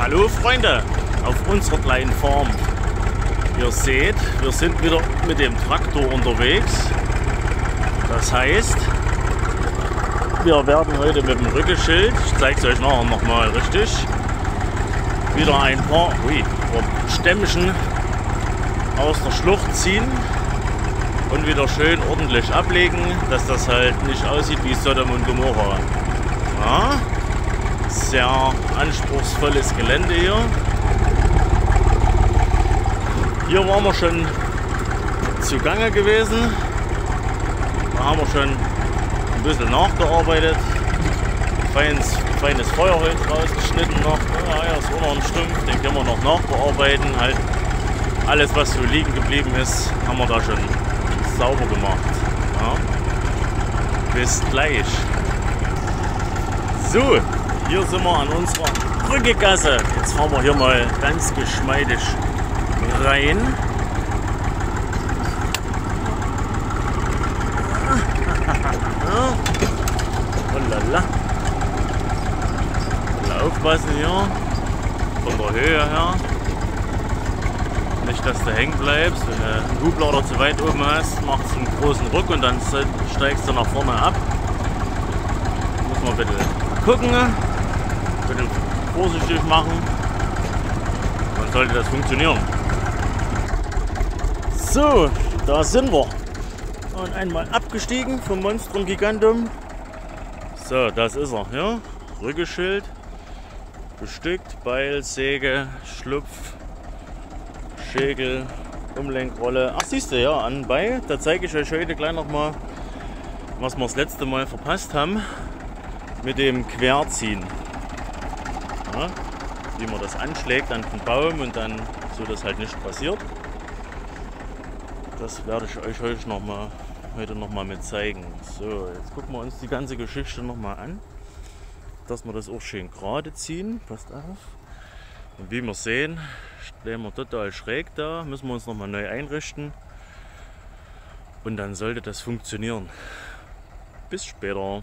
Hallo Freunde auf unserer kleinen Farm. Ihr seht, wir sind wieder mit dem Traktor unterwegs. Das heißt, wir werden heute mit dem Rückeschild, ich zeige es euch nachher nochmal richtig, wieder ein paar, ui, Stämmchen aus der Schlucht ziehen und wieder schön ordentlich ablegen, dass das halt nicht aussieht wie Sodom und Gomorra. Sehr anspruchsvolles Gelände hier. Hier waren wir schon zugange gewesen. Da haben wir schon ein bisschen nachgearbeitet. Feines, feines Feuerholz rausgeschnitten noch. Ja, ja, ist auch noch ein Stumpf, den können wir noch nachbearbeiten. Halt alles, was so liegen geblieben ist, haben wir da schon sauber gemacht. Ja. Bis gleich. So, hier sind wir an unserer Brückegasse. Jetzt fahren wir hier mal ganz geschmeidig rein. Lala. Aufpassen hier. Von der Höhe her. Nicht, dass du hängen bleibst. Wenn du einen Hublader zu weit oben hast, macht es einen großen Ruck und dann steigst du nach vorne ab. Muss man bitte gucken vorsichtig machen. Dann sollte das funktionieren. So, da sind wir. Und einmal abgestiegen vom Monstrum Gigantum. So, das ist er. Ja? Rückeschild. Bestückt, Beil, Säge, Schlupf, Schägel, Umlenkrolle. Ach, siehst du, ja, anbei. Da zeige ich euch heute gleich nochmal, was wir das letzte Mal verpasst haben mit dem Querziehen. Ja, wie man das anschlägt an den Baum und dann so das halt nicht passiert. Das werde ich euch heute noch mal, heute noch mal mit zeigen. So, jetzt gucken wir uns die ganze Geschichte noch mal an, dass wir das auch schön gerade ziehen. Passt auf. Und wie wir sehen, stehen wir total schräg da, müssen wir uns noch mal neu einrichten. Und dann sollte das funktionieren. Bis später.